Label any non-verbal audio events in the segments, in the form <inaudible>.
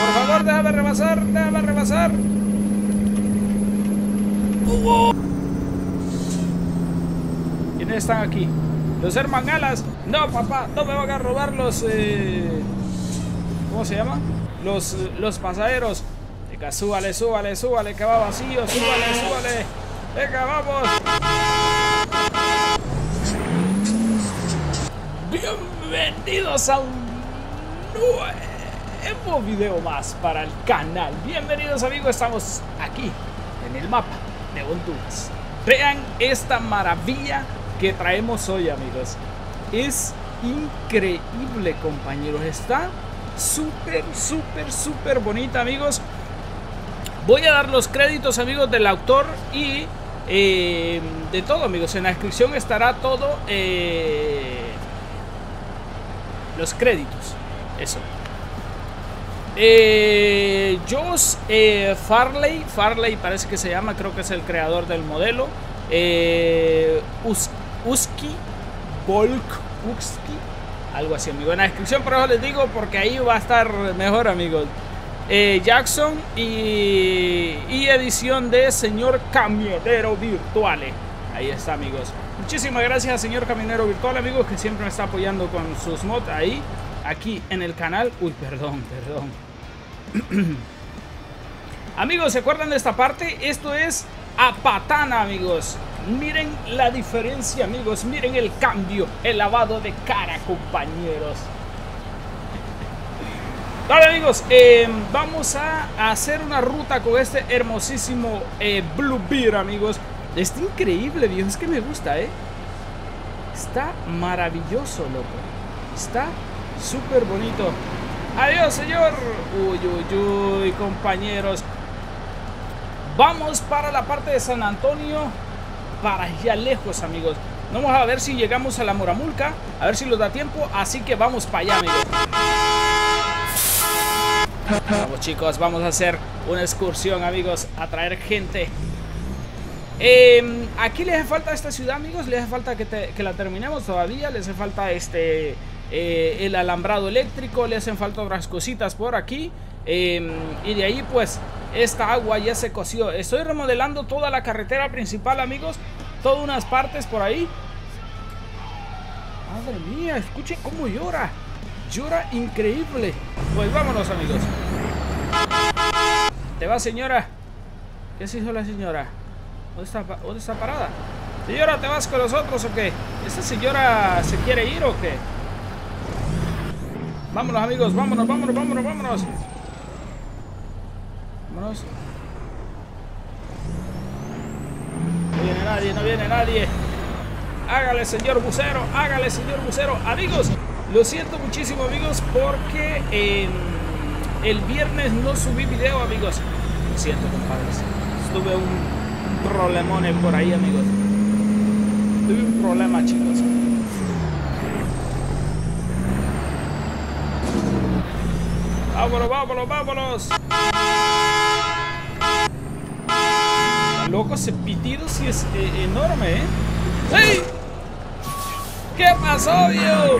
Por favor, déjame rebasar, déjame rebasar. ¿Quiénes están aquí? Los hermanalas. No, papá, no me van a robar los... Eh... ¿Cómo se llama? Los, los pasajeros. Venga, súbale, súbale, súbale, que va vacío. Súbale, súbale. Venga, vamos. Bienvenidos a un nuevo video más para el canal. Bienvenidos amigos, estamos aquí en el mapa de Honduras. Vean esta maravilla que traemos hoy amigos. Es increíble compañeros, está súper, súper, súper bonita amigos. Voy a dar los créditos amigos del autor y eh, de todo amigos. En la descripción estará todo... Eh, los créditos. Eso. Eh, Josh eh, Farley, Farley parece que se llama, creo que es el creador del modelo. Eh, Uski, Volk, Uski, algo así, amigo. En la descripción, por eso les digo, porque ahí va a estar mejor, amigos. Eh, Jackson y, y edición de Señor Camionero Virtuales. Ahí está, amigos. Muchísimas gracias, señor Caminero Virtual, amigos, que siempre me está apoyando con sus mods ahí, aquí en el canal. Uy, perdón, perdón. <clears throat> amigos, ¿se acuerdan de esta parte? Esto es a patana, amigos. Miren la diferencia, amigos. Miren el cambio, el lavado de cara, compañeros. <laughs> Vale amigos, eh, vamos a hacer una ruta con este hermosísimo eh, Blue Beer amigos Está increíble, viejo. Es que me gusta, ¿eh? Está maravilloso, loco. Está súper bonito. Adiós, señor. Uy, uy, uy, compañeros. Vamos para la parte de San Antonio. Para allá lejos, amigos. Vamos a ver si llegamos a la Moramulca. A ver si nos da tiempo. Así que vamos para allá, amigos. Vamos, chicos. Vamos a hacer una excursión, amigos. A traer gente eh, aquí le hace falta esta ciudad, amigos. Le hace falta que, la terminemos todavía. Le hace falta este eh, el alambrado eléctrico. Le hacen falta otras cositas por aquí. Eh, y de ahí, pues, esta agua ya se coció. Estoy remodelando toda la carretera principal, amigos. Todas unas partes por ahí. Madre mía, escuchen cómo llora. Llora increíble. Pues vámonos, amigos. ¿Te va, señora? ¿Qué se hizo la señora? ¿Dónde está, ¿Dónde parada? Señora, ¿te vas con nosotros o qué? ¿Esta señora se quiere ir o qué? Vámonos, amigos, vámonos, vámonos, vámonos, vámonos. Vámonos. No viene nadie, no viene nadie. Hágale, señor bucero, hágale, señor bucero. Amigos, lo siento muchísimo, amigos, porque eh, el viernes no subí video, amigos. Lo siento, compadres. Estuve un problemones por ahí, amigos. Tuve un problema, chicos. Vámonos, vámonos, vámonos. Loco, ese pitido sí es eh, enorme, ¿eh? ¡Ey! ¿Qué pasó, yo?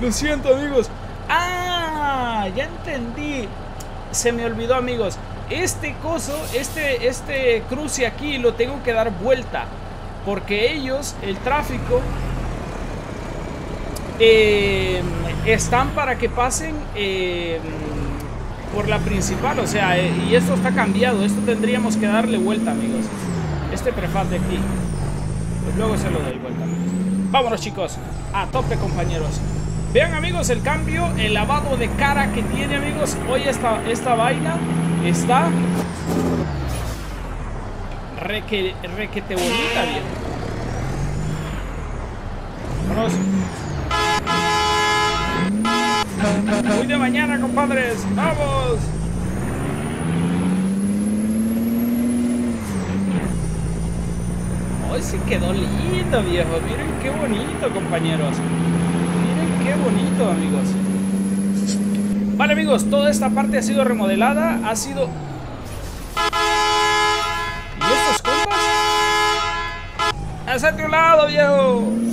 <laughs> Lo siento, amigos. ¡Ah! Ya entendí. Se me olvidó, amigos este coso, este, este cruce aquí lo tengo que dar vuelta. Porque ellos, el tráfico, eh, están para que pasen eh, por la principal. O sea, eh, y esto está cambiado. Esto tendríamos que darle vuelta, amigos. Este prefaz de aquí. Pues luego se lo doy vuelta. Vámonos, chicos. A tope, compañeros. Vean, amigos, el cambio, el lavado de cara que tiene, amigos. Hoy esta, esta vaina está reque, requete bonita, viejo. Vámonos. Muy de mañana, compadres. ¡Vamos! Hoy sí quedó lindo, viejo. Miren qué bonito, compañeros. Miren qué bonito, amigos. Vale amigos, toda esta parte ha sido remodelada, ha sido... ¿Y estos compas? ¡Hacia tu lado, viejo!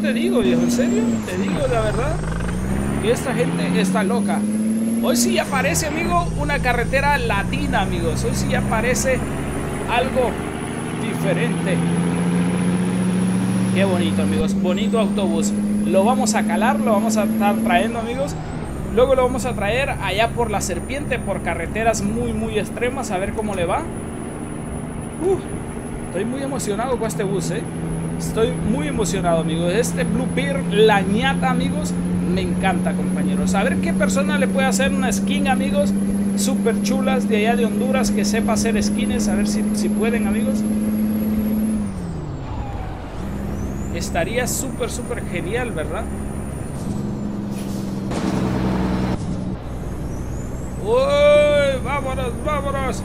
te digo, viejo, en serio, te digo la verdad, que esta gente está loca. Hoy sí aparece, amigo, una carretera latina, amigos. Hoy sí aparece algo diferente. Qué bonito, amigos. Bonito autobús. Lo vamos a calar, lo vamos a estar trayendo, amigos. Luego lo vamos a traer allá por la serpiente, por carreteras muy, muy extremas, a ver cómo le va. estoy muy emocionado con este bus, ¿eh? Estoy muy emocionado, amigos. Este Blue Beer, la ñata, amigos, me encanta, compañeros. A ver qué persona le puede hacer una skin, amigos. Súper chulas de allá de Honduras que sepa hacer skins. A ver si, si pueden, amigos. Estaría súper, súper genial, ¿verdad? ¡Uy! ¡Vámonos, vámonos!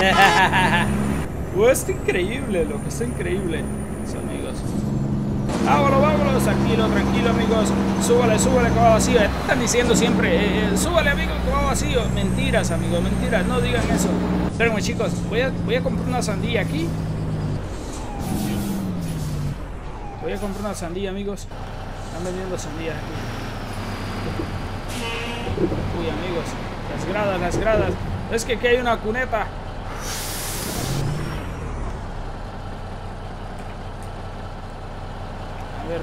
<laughs> uh, está increíble, lo que está increíble. Vámonos, vámonos, tranquilo, tranquilo, amigos. Súbale, súbale que va vacío. Están diciendo siempre, eh, eh, súbale, amigo, que va vacío. Mentiras, amigos, mentiras. No digan eso. Espérenme, chicos. Voy a, voy a comprar una sandía aquí. Voy a comprar una sandía, amigos. Están vendiendo sandías aquí. Uy, amigos. Las gradas, las gradas. Es que aquí hay una cuneta.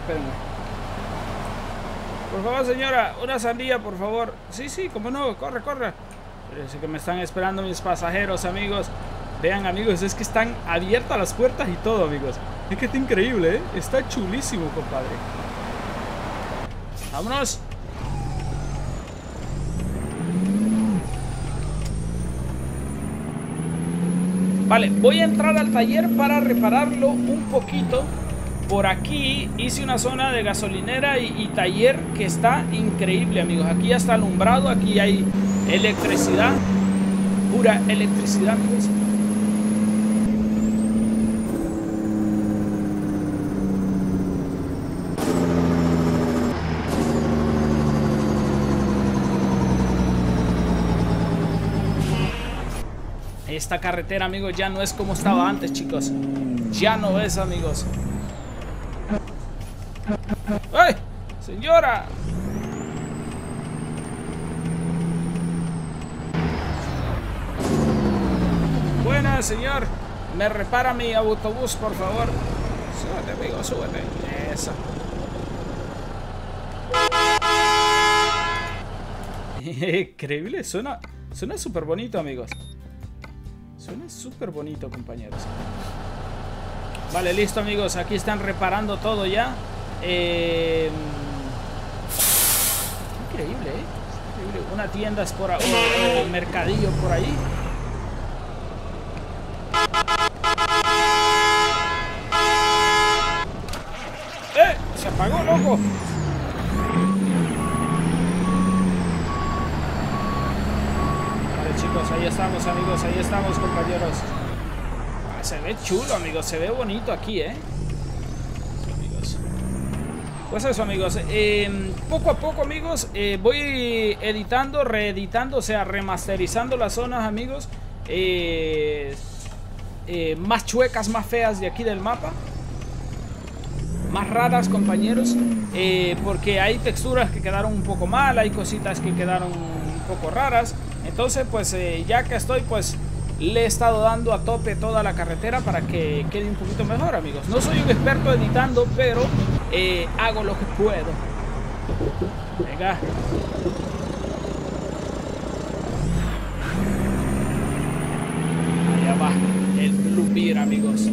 Ver. Por favor, señora, una sandía, por favor. Sí, sí, como no, corre, corre. Parece que me están esperando mis pasajeros, amigos. Vean, amigos, es que están abiertas las puertas y todo, amigos. Es que está increíble, ¿eh? Está chulísimo, compadre. Vámonos. Vale, voy a entrar al taller para repararlo un poquito por aquí hice una zona de gasolinera y, taller que está increíble, amigos. Aquí ya está alumbrado, aquí hay electricidad, pura electricidad, amigos. Esta carretera, amigos, ya no es como estaba antes, chicos. Ya no es, amigos. ¡Ay! ¡Señora! Buenas, señor. Me repara mi autobús, por favor. Súbete, amigo, súbete. Eso. <laughs> Increíble, suena suena súper bonito, amigos. Suena súper bonito, compañeros. Vale, listo, amigos. Aquí están reparando todo ya. Eh, increíble, ¿eh? Una tienda es por ahí, o, mercadillo por ahí. ¡Eh! Se apagó, loco. Vale, chicos, ahí estamos, amigos. Ahí estamos, compañeros. Ah, se ve chulo, amigos. Se ve bonito aquí, ¿eh? Pues eso amigos, em, poco a poco amigos eh, voy editando, reeditando, o sea remasterizando las zonas amigos eh, eh, Más chuecas, más feas de aquí del mapa Más raras compañeros Porque hay texturas que quedaron un poco mal, hay cositas que quedaron un poco raras. Entonces pues ya que estoy pues le he estado dando a tope toda la carretera para que quede un poquito mejor amigos. No soy un experto editando pero eh, hago lo que puedo. Venga. Allá va el Blue amigos.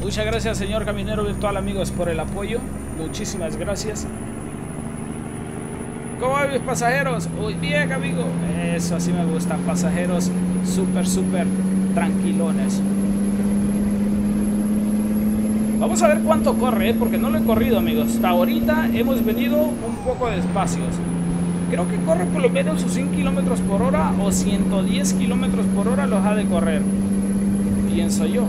Muchas gracias, señor caminero virtual, amigos, por el apoyo. Muchísimas gracias. ¿Cómo van mis pasajeros? Muy bien, amigo. Eso así me gustan. Pasajeros súper, súper tranquilones. Vamos a ver cuánto corre, ¿eh? porque no lo he corrido, amigos. Hasta ahorita hemos venido un poco despacios. Creo que corre por lo menos sus 100 kilómetros por hora o 110 kilómetros por hora los ha de correr. Pienso yo.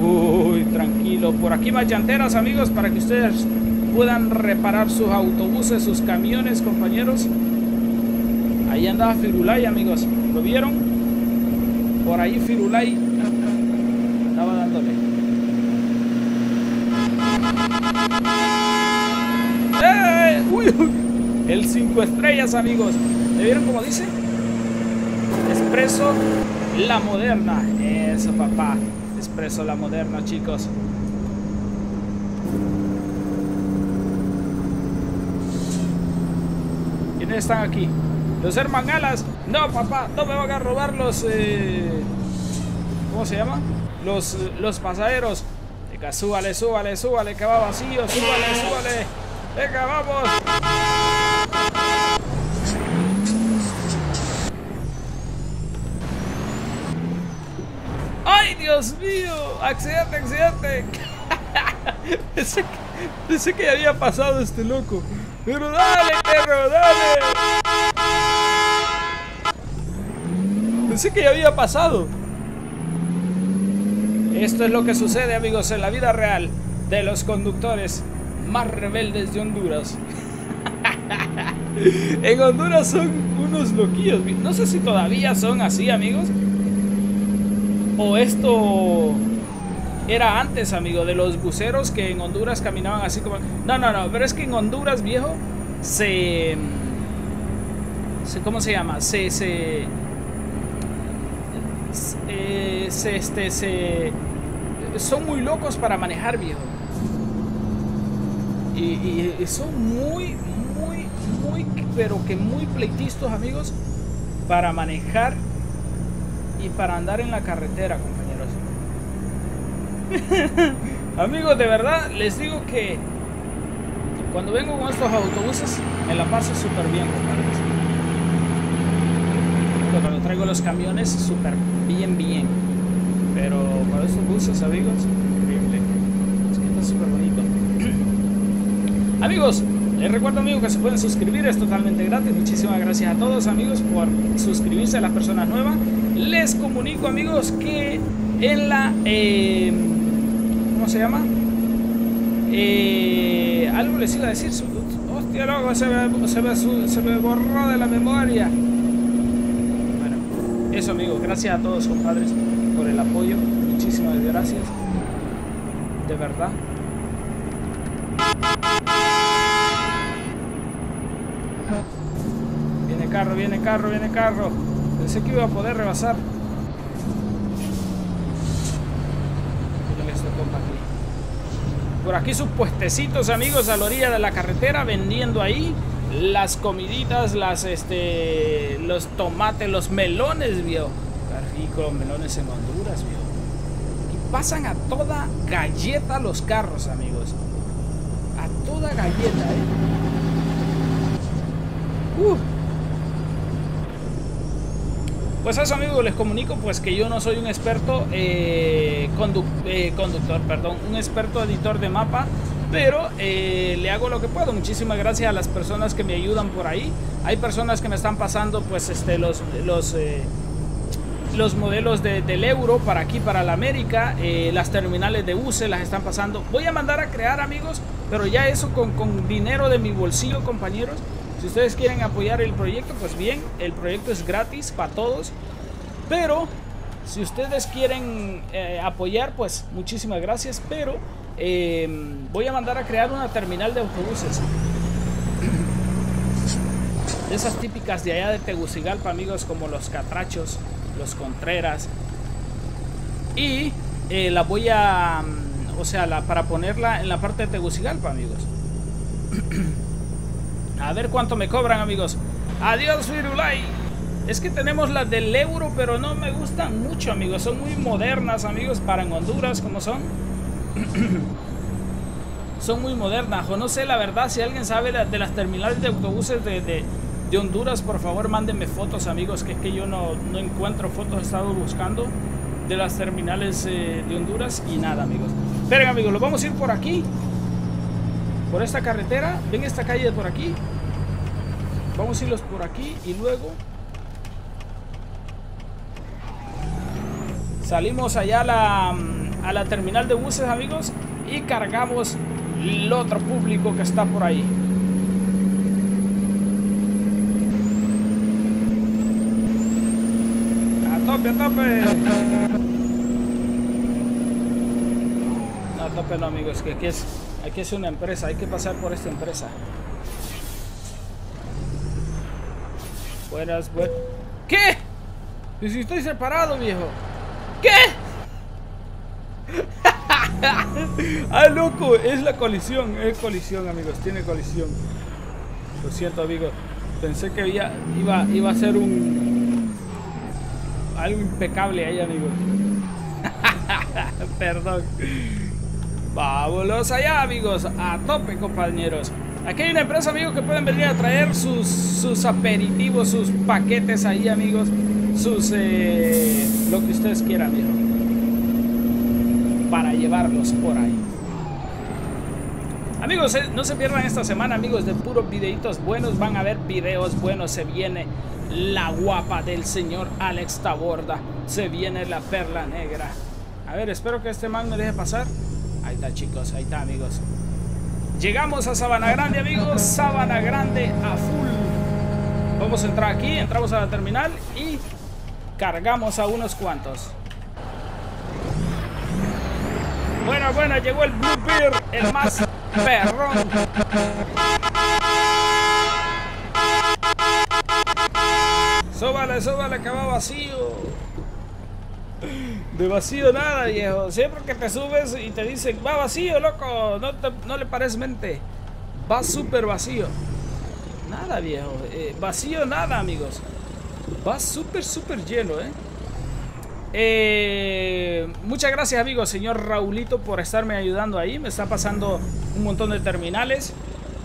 Uh, tranquilo. Por aquí más llanteras, amigos, para que ustedes puedan reparar sus autobuses, sus camiones, compañeros. Ahí andaba Firulay, amigos. ¿Lo vieron? Por ahí Firulay estaba dándole. ¡Eh! El 5 estrellas, amigos. ¿Le vieron cómo dice? Expreso la moderna. Eso, papá. Expreso la moderna, chicos. ¿Quiénes están aquí? Los hermanalas. No, papá, no me van a robar los... Eh... ¿Cómo se llama? Los, los pasajeros. Venga, súbale, súbale, súbale, que va vacío. Súbale, súbale. Venga, vamos. ¡Ay, Dios mío! ¡Accidente, accidente! <laughs> pensé, que, pensé que había pasado este loco. Pero dale, perro, dale. Pensé que ya había pasado. Esto es lo que sucede, amigos, en la vida real de los conductores más rebeldes de Honduras. <laughs> en Honduras son unos loquillos. No sé si todavía son así, amigos. O esto era antes, amigo, de los buceros que en Honduras caminaban así como... No, no, no, pero es que en Honduras, viejo, se... ¿Cómo se llama? Se... Se... Eh, se, este, se... Son muy locos para manejar, viejo. Y, son muy, muy, muy, pero que muy pleitistos, amigos, para manejar y para andar en la carretera, <laughs> Amigos, de verdad, les digo que cuando vengo con estos autobuses, me la paso súper bien, compadres. Traigo los camiones, súper bien, bien. Pero para estos buses, amigos, increíble. Es que está súper bonito. <clears throat> amigos, les recuerdo, amigos, que se pueden suscribir, es totalmente gratis. Muchísimas gracias a todos, amigos, por suscribirse a las personas nuevas. Les comunico, amigos, que en la... Eh, ¿Cómo se llama? Eh, algo les iba a decir. Hostia, loco, se me, se, me, se me borró de la memoria. Eso, amigos. Gracias a todos, compadres, por el apoyo. Muchísimas gracias. De verdad. Viene carro, viene carro, viene carro. Pensé que iba a poder rebasar. Por aquí sus puestecitos, amigos, a la orilla de la carretera, vendiendo ahí las comiditas, las, este, los tomates, los melones, vio. Qué rico los melones en Honduras, vio. Y pasan a toda galleta los carros, amigos. A toda galleta, eh. Uh. Pues eso amigos, les comunico pues que yo no soy un experto eh, eh, conductor, perdón, un experto editor de mapa, pero eh, le hago lo que puedo. Muchísimas gracias a las personas que me ayudan por ahí. Hay personas que me están pasando pues este, los, los, los modelos del euro para aquí, para la América, las terminales de UCE las están pasando. Voy a mandar a crear amigos, pero ya eso con, con dinero de mi bolsillo compañeros. Si ustedes quieren apoyar el proyecto, pues bien, el proyecto es gratis para todos. Pero si ustedes quieren eh, apoyar, pues muchísimas gracias. Pero em, voy a mandar a crear una terminal de autobuses. Esas típicas de allá de Tegucigalpa, amigos, como los Catrachos, los Contreras. Y eh, la voy a... O sea, la, para ponerla en la parte de Tegucigalpa, amigos. <clears throat> A ver cuánto me cobran, amigos. Adiós, Firulai. Es que tenemos las del euro, pero no me gustan mucho, amigos. Son muy modernas, amigos, para en Honduras, como son. <clears throat> son muy modernas. O no sé, la verdad, si alguien sabe de las terminales de autobuses de, de, Honduras, por favor, mándenme fotos, amigos, que es que yo no, no encuentro fotos. He estado buscando de las terminales eh, de Honduras y nada, amigos. Esperen, amigos, lo vamos a ir por aquí por esta carretera. Ven esta calle por aquí. Vamos a irlos por aquí y luego salimos allá a la, a la terminal de buses, amigos, y cargamos el otro público que está por ahí. A tope, a tope. No, a tope no, amigos, que aquí es, aquí es una empresa, hay que pasar por esta empresa. Buenas, buenas. ¿Qué? ¿Y si estoy separado, viejo? ¿Qué? ¡Ah, loco! Es la colisión, es colisión, amigos. Tiene colisión. Lo siento, amigos. Pensé que iba, iba a ser un... Algo impecable ahí, amigos. <laughs> Perdón. Vámonos allá, amigos. A tope, compañeros. Aquí hay una empresa, amigos, que pueden venir a traer sus, sus aperitivos, sus paquetes ahí, amigos. Sus... Eh, lo que ustedes quieran, viejo para llevarlos por ahí. Amigos, eh, no se pierdan esta semana, amigos, de puros videitos buenos. Van a ver videos buenos. Se viene la guapa del señor Alex Taborda. Se viene la perla negra. A ver, espero que este man me deje pasar. Ahí está, chicos. Ahí está, amigos. Llegamos a Sabana Grande, amigos. Sabana Grande a full. Vamos a entrar aquí. Entramos a la terminal y cargamos a unos cuantos. Bueno, bueno, llegó el Blue Beer, el más perrón. Súbale, súbale que va vacío. De vacío nada, viejo. Siempre que te subes y te dicen, va vacío, loco, no, no le pares mente. Va súper vacío. Nada, viejo. Eh, vacío nada, amigos. Va súper, súper lleno, eh. Eh, muchas gracias amigos, señor Raulito por estarme ayudando ahí. Me está pasando un montón de terminales.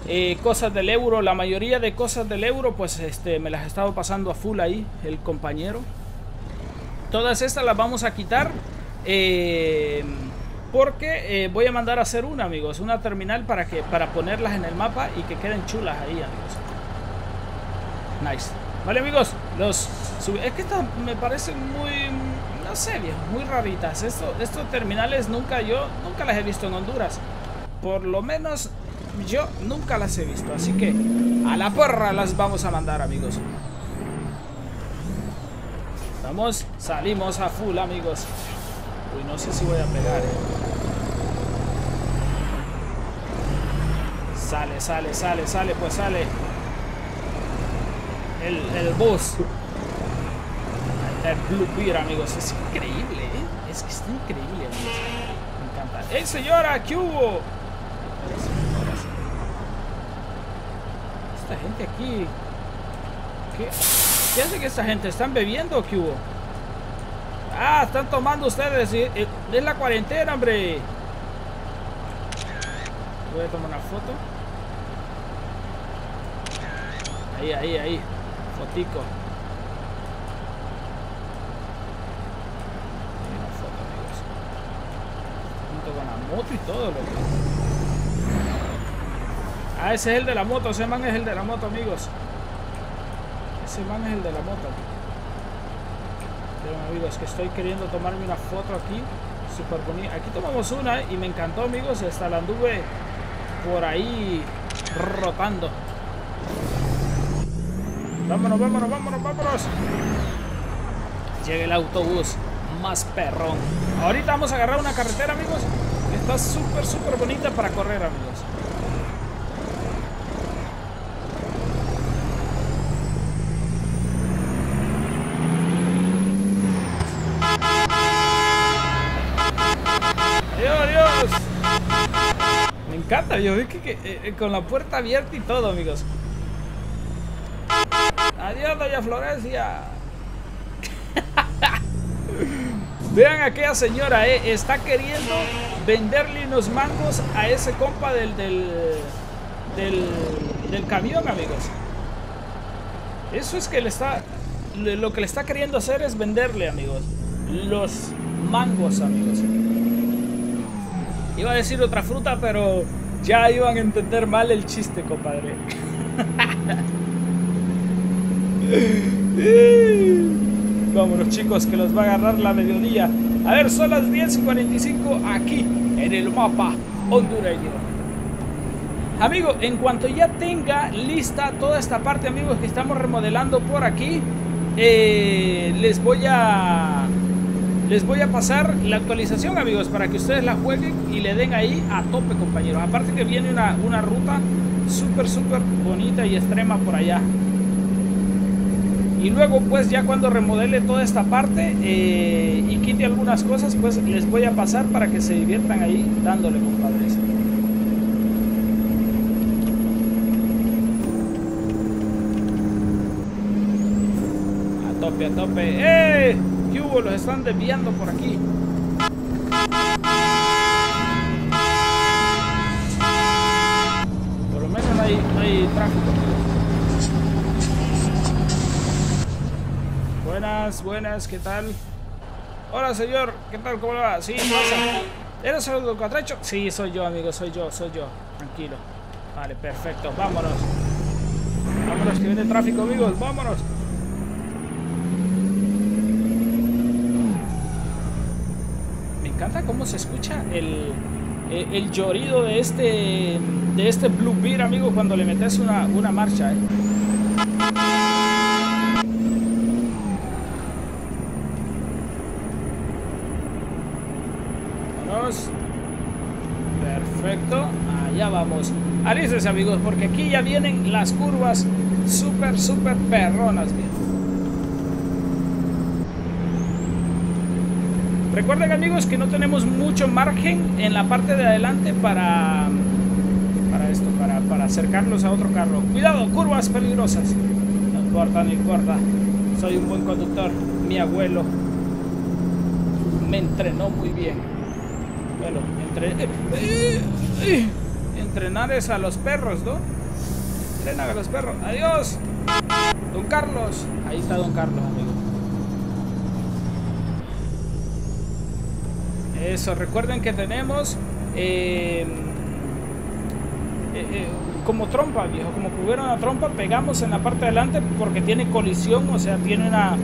Eh, cosas del euro, la mayoría de cosas del euro pues este, me las ha estado pasando a full ahí el compañero. Todas estas las vamos a quitar. Eh, porque voy a mandar a hacer una amigos, una terminal para, que, para ponerlas en el mapa y que queden chulas ahí amigos. Nice. Vale amigos, los es que estas me parecen muy no sé, viejo, muy raritas. Esto, estos terminales nunca yo, nunca las he visto en Honduras. Por lo menos yo nunca las he visto. Así que a la porra las vamos a mandar, amigos. Vamos, salimos a full, amigos. Uy, no sé si voy a pegar. Eh. Sale, sale, sale, sale, pues sale. El, el bus. El Blue Beer, amigos. Es increíble, ¿eh? Es que está increíble, amigos. Me encanta. ¡Ey, señora! ¿Qué hubo? Esta gente aquí... ¿Qué, ¿Qué hace que esta gente? ¿Están bebiendo o qué hubo? Ah, están tomando ustedes. Es la cuarentena, hombre. Voy a tomar una foto. Ahí, ahí, ahí. Fotico. Moto y todo, lo Ah, ese es el de la moto, ese man es el de la moto, amigos. Ese man es el de la moto. Pero, amigos, que estoy queriendo tomarme una foto aquí. Súper bonita. Aquí tomamos una y me encantó, amigos. Hasta la anduve por ahí rotando. Vámonos, vámonos, vámonos, vámonos. Llega el autobús más perrón. Ahorita vamos a agarrar una carretera, amigos. Está súper, súper bonita para correr, amigos. ¡Adiós! Me encanta, yo vi que, eh, eh, con la puerta abierta y todo, amigos. Adiós, doña Florencia. <laughs> Vean aquella señora, eh, está queriendo venderle unos mangos a ese compa del, del, del, camión, amigos. Eso es que le está. Lo que le está queriendo hacer es venderle, amigos. Los mangos, amigos. Iba a decir otra fruta, pero ya iban a entender mal el chiste, compadre. <laughs> Vámonos chicos, que los va a agarrar la mediodía. A ver, son las 10.45 aquí en el mapa hondureño. Amigo, en cuanto ya tenga lista toda esta parte, amigos, que estamos remodelando por aquí, eh, les voy a les voy a pasar la actualización, amigos, para que ustedes la jueguen y le den ahí a tope, compañeros. Aparte que viene una, una ruta súper, súper bonita y extrema por allá. Y luego, pues, ya cuando remodele toda esta parte eh, y quite algunas cosas, pues les voy a pasar para que se diviertan ahí dándole, compadres. A tope, a tope. ¡Eh! ¿Qué hubo? Los están desviando por aquí. Por lo menos no hay, no hay tráfico. Buenas, ¿qué tal? Hola señor, ¿qué tal? ¿Cómo le va? Sí, pasa. ¿Eres el doctor Catrecho? Sí, soy yo, amigo, soy yo, soy yo. Tranquilo. Vale, perfecto, vámonos. Vámonos, que viene el tráfico, amigos, vámonos. encanta cómo se escucha el, eh, el llorido de este de este Blue Beer, amigo, cuando le metes una, una marcha. ¿eh? Vámonos. Perfecto. Allá vamos. Alícense, amigos, porque aquí ya vienen las curvas súper, súper perronas. Recuerden amigos que no tenemos mucho margen en la parte de adelante para, para esto, para, para acercarnos a otro carro. Cuidado, curvas peligrosas. No importa, no importa. Soy un buen conductor. Mi abuelo me entrenó muy bien. Bueno, entre... <laughs> entrenar es a los perros, ¿no? Entrenan a los perros. Adiós. Don Carlos. Ahí está Don Carlos, amigos. Eso, recuerden que tenemos eh, eh, eh, como trompa, viejo, como que hubiera una trompa, pegamos en la parte de adelante porque tiene colisión, o sea, tiene una,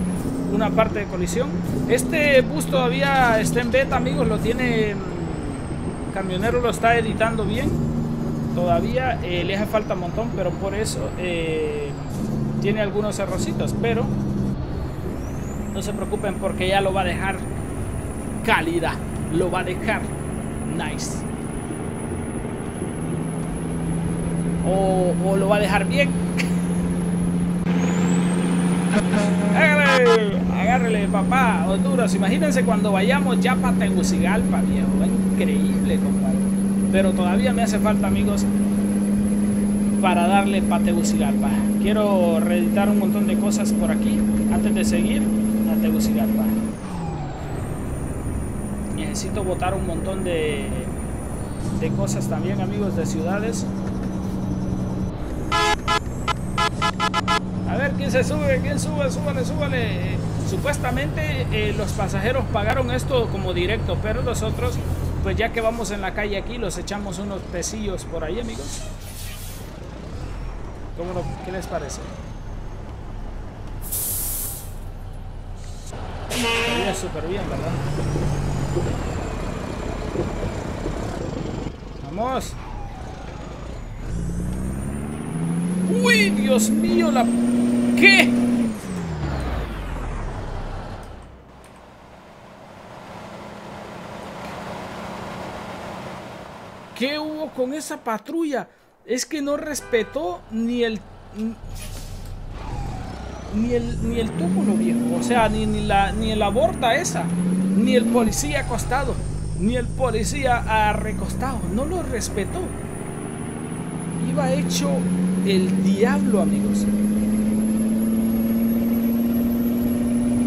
una parte de colisión. Este bus todavía está en beta, amigos, lo tiene, camionero lo está editando bien, todavía le hace falta un montón, pero por eso tiene algunos errorcitos, pero no se preocupen porque ya lo va a dejar calidad lo va a dejar nice. O, o lo va a dejar bien. <laughs> agárrele, agárrele, papá, Honduras. Imagínense cuando vayamos ya para Tegucigalpa, viejo. Increíble, compadre. Pero todavía me hace falta, amigos, para darle para. Quiero reeditar un montón de cosas por aquí antes de seguir a Tegucigalpa necesito botar un montón de, de cosas también, amigos, de ciudades. A ver, ¿quién se sube? ¿Quién sube? Súbale, súbale. Supuestamente eh, los pasajeros pagaron esto como directo, pero nosotros, pues ya que vamos en la calle aquí, los echamos unos pesillos por ahí, amigos. ¿Cómo lo, ¿Qué les parece? súper bien, ¿verdad? Vamos. Uy, Dios mío, la... ¿Qué? ¿Qué hubo con esa patrulla? Es que no respetó ni el... Ni el, ni el túmulo viejo. O sea, ni, ni, la, ni la borda esa. Ni el policía acostado ni el policía recostado, no lo respetó. Iba hecho el diablo, amigos.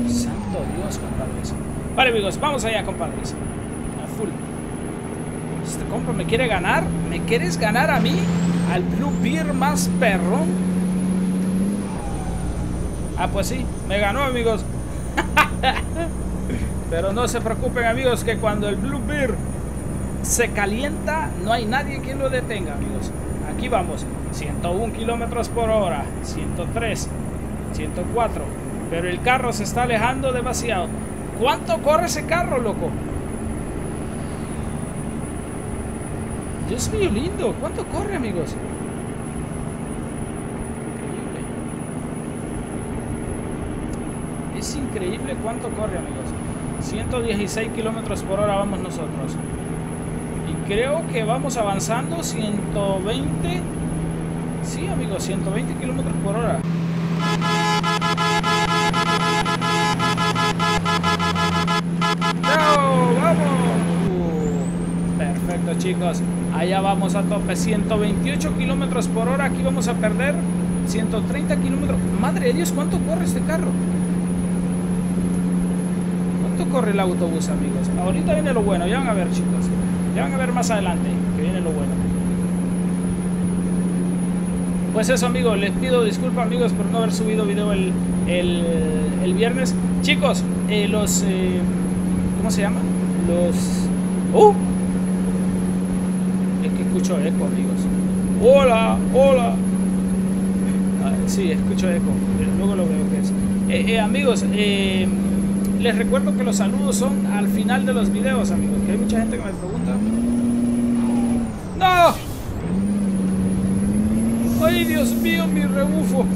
Santo Dios, compadres. Vale, amigos, vamos allá, compadres. Compa me quiere ganar. ¿Me quieres ganar a mí? Al Blue Beer más perro. Ah, pues sí, me ganó, amigos. <laughs> Pero no se preocupen amigos que cuando el Blue Beer se calienta no hay nadie que lo detenga amigos. Aquí vamos, 101 kilómetros por hora, 103, 104. Pero el carro se está alejando demasiado. ¿Cuánto corre ese carro, loco? Dios mío, lindo. ¿Cuánto corre, amigos? Increíble. Es increíble cuánto corre, amigos. 116 kilómetros por hora vamos nosotros. Y creo que vamos avanzando 120. Sí, amigos, 120 kilómetros por hora. Allá vamos a tope 128 kilómetros por hora. Aquí vamos a perder 130 kilómetros. Madre de Dios, ¿cuánto corre este carro? ¿Cuánto corre el autobús, amigos? Ahorita viene lo bueno. Ya van a ver, chicos. Ya van a ver más adelante que viene lo bueno. Pues eso, amigos. Les pido disculpa, amigos, por no haber subido video el, el, el viernes. Chicos, eh, los... Eh, ¿Cómo se llama? Los... ¡Uh! Escucho eco, amigos. ¡Hola! ¡Hola! Ah, sí, escucho eco. Luego lo veo que es. Eh, eh, amigos, eh, les recuerdo que los saludos son al final de los videos, amigos. Que hay mucha gente que me pregunta. ¡No! ¡Ay, Dios mío, mi rebufo!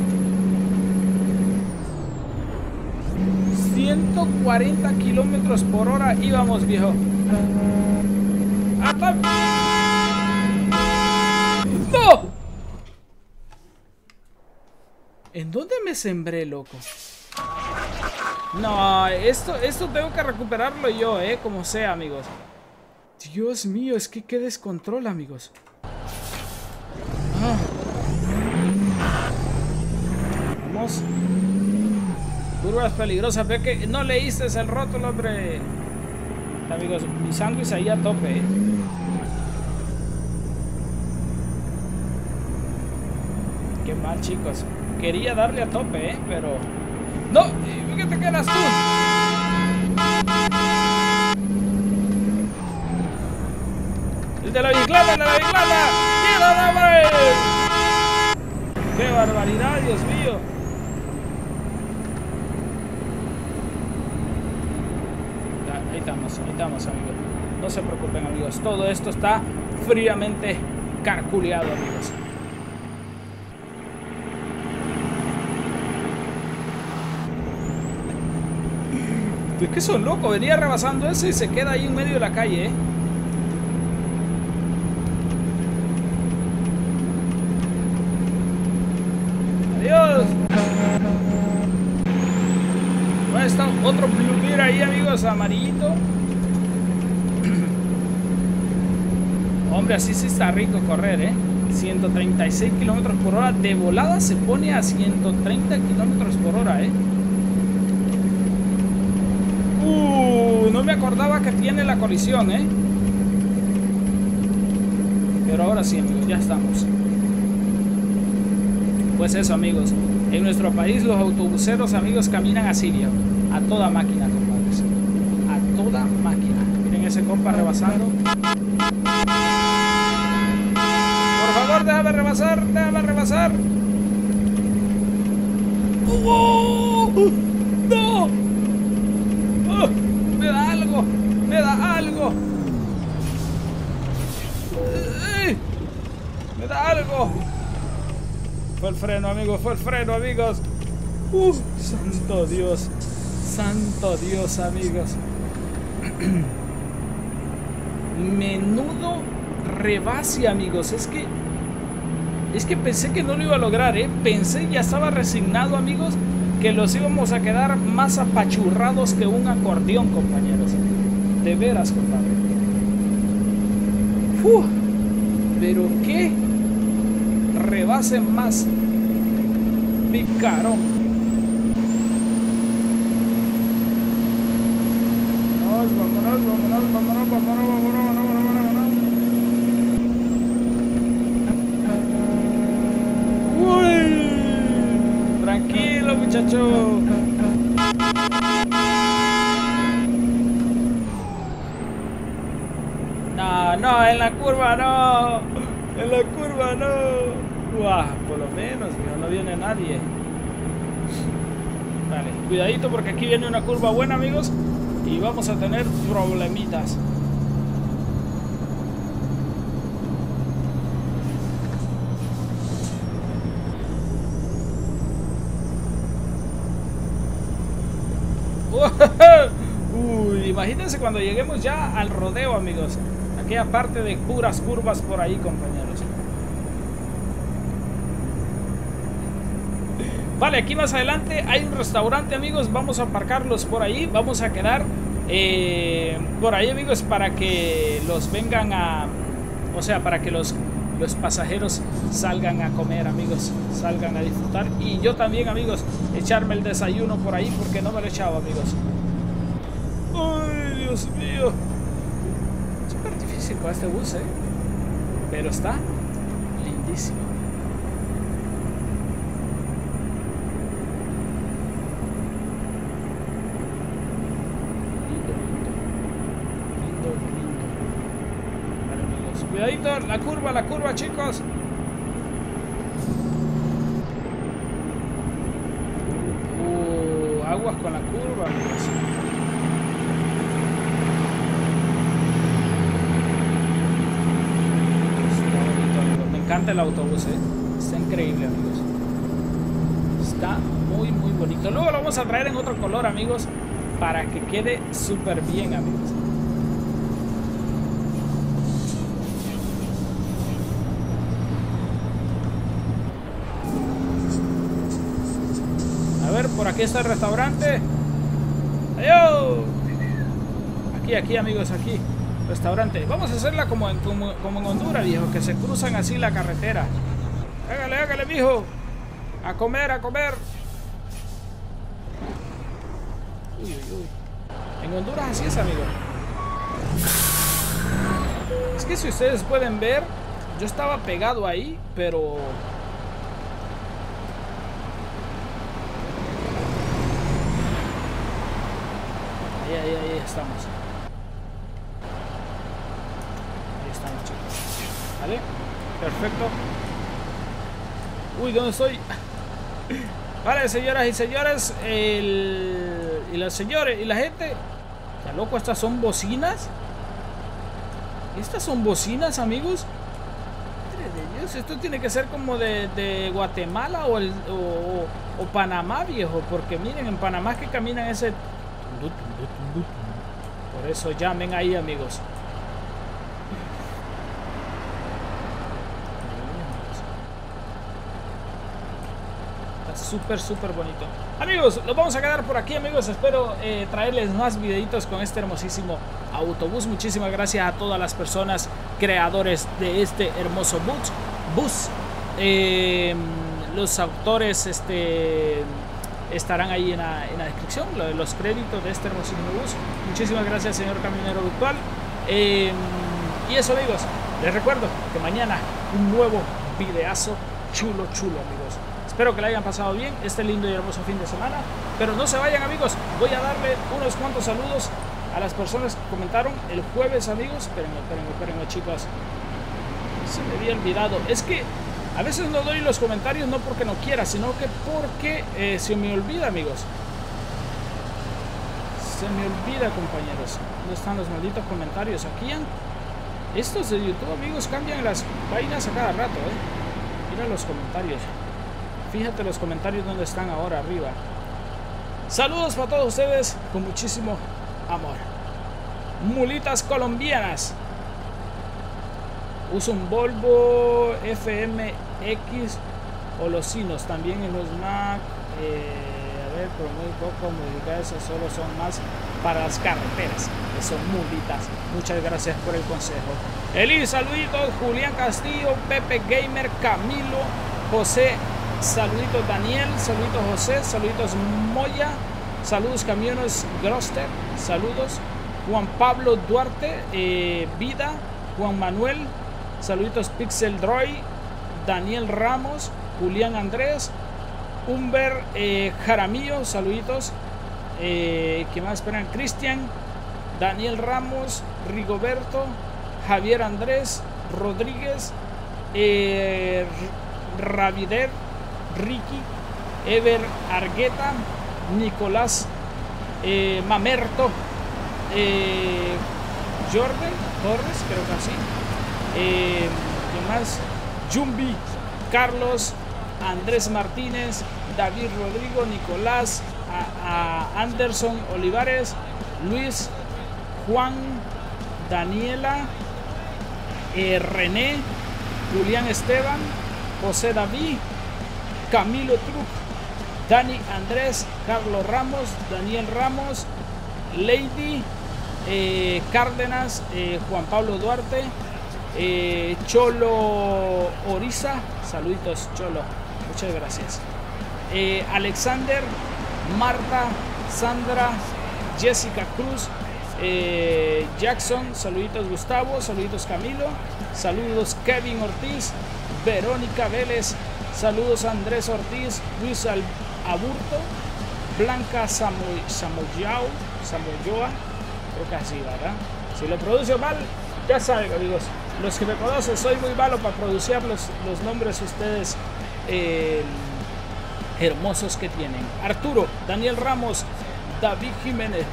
140 kilómetros por hora íbamos, viejo. ¡Apa! ¡No! ¿En dónde me sembré, loco? No, esto, esto tengo que recuperarlo yo, eh, como sea, amigos. Dios mío, es que qué descontrol, amigos. Ah. Vamos. Curvas peligrosas. Ve que no leíste el rótulo, hombre. Amigos, mi sándwich ahí a tope. ¿eh? Qué mal, chicos. Quería darle a tope, ¿eh? Pero... ¡No! ¿Qué te quedas tú? ¡El de la bicicleta! ¡El de la bicicleta! ¡Qué barbaridad, Dios mío! Ahí estamos, ahí estamos, amigos. No se preocupen, amigos. Todo esto está fríamente calculado, amigos. Es que son locos, venía rebasando ese y se queda ahí en medio de la calle, ¿eh? Adiós. Ahí está otro plumir ahí, amigos, amarillito. <clears throat> Hombre, así sí está rico correr, ¿eh? 136 kilómetros por hora. De volada se pone a 130 kilómetros por hora, ¿eh? Uh, no me acordaba que tiene la colisión, ¿eh? Pero ahora sí, amigos, ya estamos. Pues eso, amigos. En nuestro país los autobuseros, amigos, caminan a Siria. A toda máquina, compadres. A toda máquina. Miren ese compa rebasando. Por favor, déjame rebasar, déjame rebasar. ¡Oh! ¡No! ¡Oh! ¡Me da algo! ¡Me da algo! ¡Me da algo! Fue el freno, amigos, fue el freno, amigos. ¡Uh! ¡Santo Dios! ¡Santo Dios, amigos! <clears throat> Menudo rebase, amigos. Es que. Es que pensé que no lo iba a lograr, ¿eh? Pensé, ya estaba resignado, amigos, que los íbamos a quedar más apachurrados que un acordeón, compañeros. De veras, compadre. ¡Uf! Pero qué rebase más picarón. Vámonos, vámonos, vámonos, vámonos, vámonos, vámonos. Uy, tranquilo, muchacho. No, no, en la no. En la curva no. Uah, por lo menos, no viene nadie. Vale, cuidadito porque aquí viene una curva buena, amigos. y vamos a tener problemitas. <laughs> Uy, imagínense cuando lleguemos ya al rodeo, amigos. Aquella parte de puras curvas por ahí, compañeros. Vale, aquí más adelante hay un restaurante, amigos. Vamos a aparcarlos por ahí. Vamos a quedar eh, por ahí, amigos, para que los vengan a... O sea, para que los, los pasajeros salgan a comer, amigos. Salgan a disfrutar. Y yo también, amigos, echarme el desayuno por ahí porque no me lo he echado, amigos. ¡Ay, Dios mío! Este bus, ¿eh? Pero está lindísimo. Cuidadito, la curva, la curva, chicos. Uh, aguas con la curva, Me encanta el autobús, ¿eh? Está increíble, amigos. Está muy, muy bonito. Luego lo vamos a traer en otro color, amigos, para que quede súper bien, amigos. por aquí está el restaurante. ¡Adiós! Aquí, aquí, amigos, aquí. Restaurante. Vamos a hacerla como en, como, en Honduras, viejo. Que se cruzan así la carretera. Hágale, hágale, viejo. A comer, a comer. Uy, uy, uy. En Honduras así es, amigo. Es que si ustedes pueden ver, yo estaba pegado ahí, pero ahí, ahí, estamos. Ahí estamos, chicos. ¿Vale? Perfecto. Uy, ¿dónde estoy? Vale, señoras y señores, el... y las señores y la gente. Ya loco, estas son bocinas. Estas son bocinas, amigos. de Dios, esto tiene que ser como de, Guatemala o, el, o, o, Panamá, viejo. Porque miren, en Panamá que caminan ese por eso llamen ahí, amigos. Súper, súper bonito. Amigos, los vamos a quedar por aquí, amigos. Espero eh, traerles más videitos con este hermosísimo autobús. Muchísimas gracias a todas las personas creadores de este hermoso bus. bus. Eh, los autores, este estarán ahí en la, descripción, los créditos de este hermosísimo bus. Muchísimas gracias, señor camionero virtual. Em, y eso, amigos, les recuerdo que mañana un nuevo videazo chulo, chulo, amigos. Espero que la hayan pasado bien este lindo y hermoso fin de semana. Pero no se vayan, amigos. Voy a darle unos cuantos saludos a las personas que comentaron el jueves, amigos. Espérenme, espérenme, espérenme, chicos. Se me había olvidado. Es que a veces no doy los comentarios no porque no quiera, sino que porque eh, se me olvida, amigos. Se me olvida, compañeros. ¿Dónde están los malditos comentarios? Aquí han... Estos de YouTube, amigos, cambian las vainas a cada rato, ¿eh? Mira los comentarios. Fíjate los comentarios donde están ahora arriba. Saludos para todos ustedes con muchísimo amor. Mulitas colombianas. Uso un Volvo FMX o los Sinos, también en los Mac. Eh, a ver, pero muy poco modificadas, solo son más para las carreteras, que son mulitas. Muchas gracias por el consejo. Eli, saluditos, Julián Castillo, Pepe Gamer, Camilo, José, saluditos Daniel, saluditos José, saluditos Moya, saludos Camiones Groster, saludos Juan Pablo Duarte, eh, Vida, Juan Manuel, Saluditos Pixel Droid, Daniel Ramos, Julián Andrés, Humber eh, Jaramillo, saluditos. Eh, ¿Qué más esperan? Cristian, Daniel Ramos, Rigoberto, Javier Andrés, Rodríguez, Ravider, Ricky, Ever Argueta, Nicolás eh, Mamerto, eh, Jordan Torres, creo que así. Eh, ¿Quién más? Jumbi, Carlos, Andrés Martínez, David Rodrigo, Nicolás, Anderson Olivares, Luis, Juan, Daniela, eh, René, Julián Esteban, José David, Camilo Truc, Dani Andrés, Carlos Ramos, Daniel Ramos, Lady, eh, Cárdenas, eh, Juan Pablo Duarte, Cholo Oriza, saluditos Cholo, muchas gracias. Alexander, Marta, Sandra, Jessica Cruz, eh, Jackson, saluditos Gustavo, saluditos Camilo, saludos Kevin Ortiz, Verónica Vélez, saludos Andrés Ortiz, Luis Aburto, Blanca Samoyao, Samoyoa, creo que así, ¿verdad? Si lo produce mal, ya saben amigos, los que me conocen, soy muy malo para los, los nombres ustedes. Eh, hermosos que tienen. Arturo, Daniel Ramos, David Jiménez,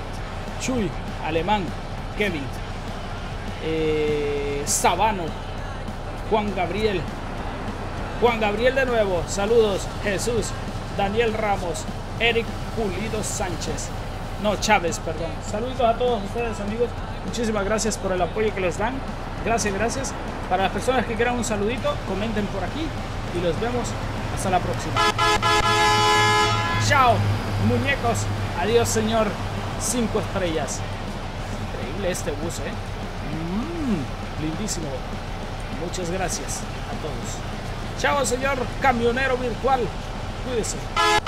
Chuy, Alemán, Kevin, eh, Sabano, Juan Gabriel, Juan Gabriel de nuevo, saludos, Jesús, Daniel Ramos, Eric Pulido Sánchez, no Chávez, perdón. Saludos a todos ustedes amigos, muchísimas gracias por el apoyo que les dan, gracias, gracias. Para las personas que quieran un saludito, comenten por aquí y los vemos hasta la próxima. Chao, muñecos. Adiós, señor. Cinco estrellas. Increíble este bus, ¿eh? Mm, lindísimo. Muchas gracias a todos. Chao, señor camionero virtual. Cuídese.